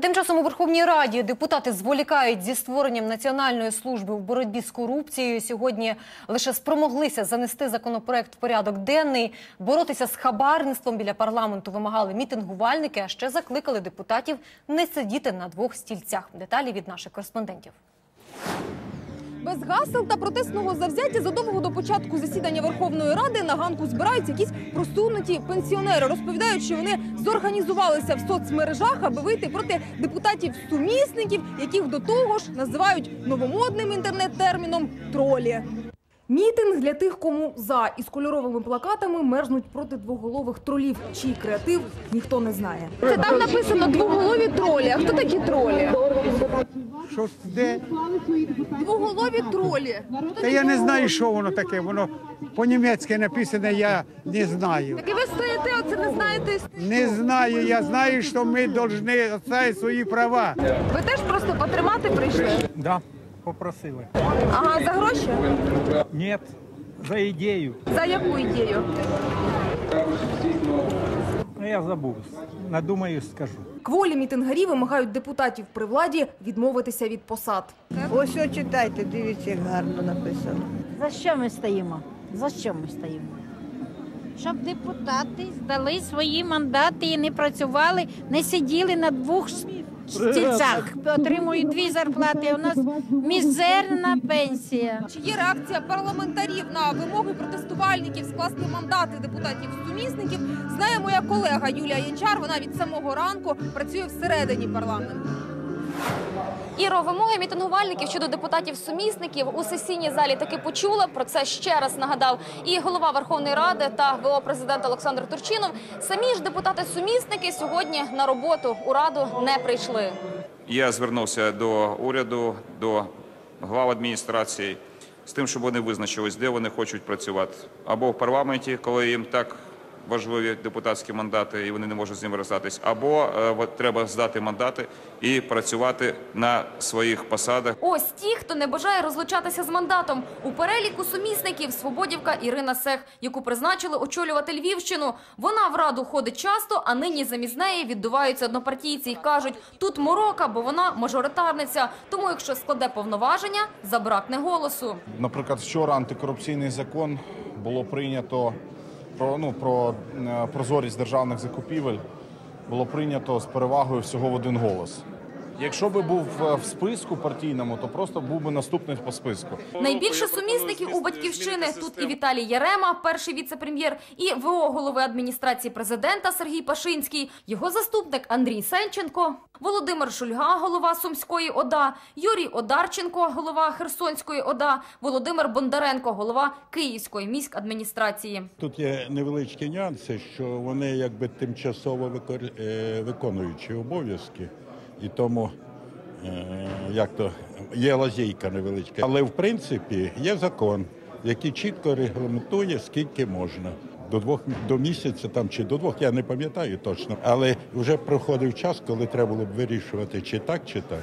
Тим часом у Верховній Раді депутати зволікають зі створенням національної служби в боротьбі з корупцією. Сьогодні лише спромоглися занести законопроект в порядок денний. Боротися з хабарництвом біля парламенту вимагали мітингувальники, а ще закликали депутатів не сидіти на двох стільцях. Деталі від наших кореспондентів. Без гасел та протестного завзяття задовго до початку засідання Верховної Ради на ганку збираються якісь просунуті пенсіонери. Розповідають, що вони зорганізувалися в соцмережах, аби вийти проти депутатів-сумісників, яких до того ж називають новомодним інтернет-терміном тролі. Мітинг для тих, кому за із кольоровими плакатами мерзнуть проти двоголових тролів. Чий креатив ніхто не знає. Це там написано двоголові тролі. А хто такі тролі? Що де? Двоголові тролі. Та я не знаю, що воно таке. Воно по-німецьки написане, я не знаю. Так і ви стоїте, оце не знаєте. Не знаю, я знаю, що ми повинні відстояти свої права. Ви теж просто потримати прийшли? Да, попросили. Ага, за гроші? Нет, за ідею. За яку ідею? Ну, я забув. Надумаю, скажу. Кволі мітингарі вимагають депутатів при владі відмовитися від посад. Ось що читайте, дивіться, як гарно написано. За що ми стоїмо? За що ми стоїмо? Щоб депутати здали свої мандати і не працювали, не сиділи на двох стільцях, отримують дві зарплати. У нас мізерна пенсія. Чи є реакція парламентарів на вимоги протестувальників скласти мандати депутатів-сумісників? Знає моя колега Юлія Янчар. Вона від самого ранку працює всередині парламенту. Іро, вимоги мітингувальників щодо депутатів-сумісників у сесійній залі таки почула. Про це ще раз нагадав і голова Верховної Ради та ВО президент Олександр Турчинов. Самі ж депутати-сумісники сьогодні на роботу у раду не прийшли. Я звернувся до уряду, до глав адміністрації з тим, щоб вони визначились, де вони хочуть працювати. Або в парламенті, коли їм так важливі депутатські мандати, і вони не можуть з ними розстатись, або е, треба здати мандати і працювати на своїх посадах. Ось ті, хто не бажає розлучатися з мандатом. У переліку сумісників Свободівка Ірина Сех, яку призначили очолювати Львівщину. Вона в раду ходить часто, а нині замість неї віддуваються однопартійці і кажуть, тут морока, бо вона мажоритарниця. Тому, якщо складе повноваження, забракне голосу. Наприклад, вчора антикорупційний закон було прийнято про ну про е, прозорість державних закупівель. Було прийнято з перевагою всього в один голос. Якщо би був е, в списку партійному, то просто був би наступний по списку. Найбільше сумісників у батьківщини тут і Віталій Ярема, перший віце-прем'єр, і ВО голови адміністрації президента Сергій Пашинський, його заступник Андрій Сенченко, Володимир Шульга, голова Сумської ОДА, Юрій Одарченко, голова Херсонської ОДА, Володимир Бондаренко, голова Київської міськадміністрації. Тут є невеличкі нюанси, що вони якби тимчасово е, виконуючі обов'язки, і тому е, як то є лазійка невеличка. Але в принципі є закон, який чітко регламентує, скільки можна. До двох до місяця там чи до двох, я не пам'ятаю точно. Але вже проходив час, коли треба було б вирішувати, чи так, чи так.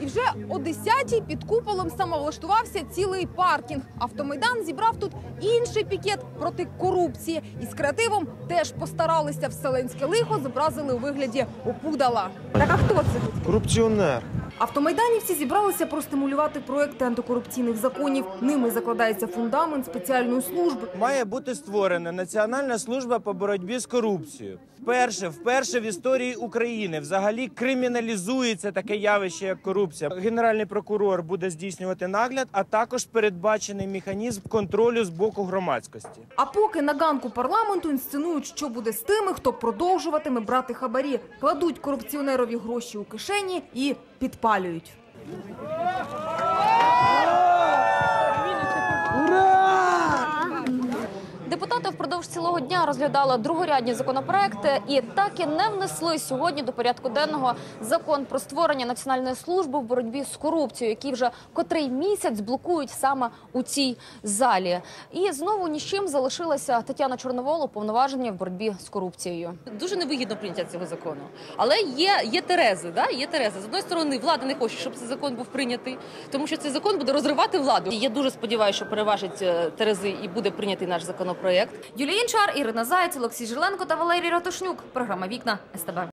І вже о 10-й під куполом самовлаштувався цілий паркінг. Автомайдан зібрав тут інший пікет проти корупції. І з креативом теж постаралися. Вселенське лихо зобразили у вигляді опудала. Так а хто це тут? Корупціонер. Автомайданівці зібралися простимулювати проекти антикорупційних законів. Ними закладається фундамент спеціальної служби. Має бути створена Національна служба по боротьбі з корупцією. Вперше, вперше в історії України взагалі криміналізується таке явище, як корупція. Генеральний прокурор буде здійснювати нагляд, а також передбачений механізм контролю з боку громадськості. А поки на ганку парламенту інсценують, що буде з тими, хто продовжуватиме брати хабарі, кладуть корупціонерові гроші у кишені і підпалюють. Депутати впродовж цілого дня розглядали другорядні законопроекти і так і не внесли сьогодні до порядку денного закон про створення національної служби в боротьбі з корупцією, який вже котрий місяць блокують саме у цій залі. І знову ні з чим залишилася Тетяна Чорновол уповноваження в боротьбі з корупцією. Дуже невигідно прийняття цього закону. Але є, є терези. Да? Є терези. З одної сторони, влада не хоче, щоб цей закон був прийнятий, тому що цей закон буде розривати владу. Я дуже сподіваюся, що переважить е, терези і буде прийнятий наш законопроект. Юлія Янчар, Ірина Заєць, Олексій Жиленко та Валерій Ратушнюк. Програма Вікна СТБ.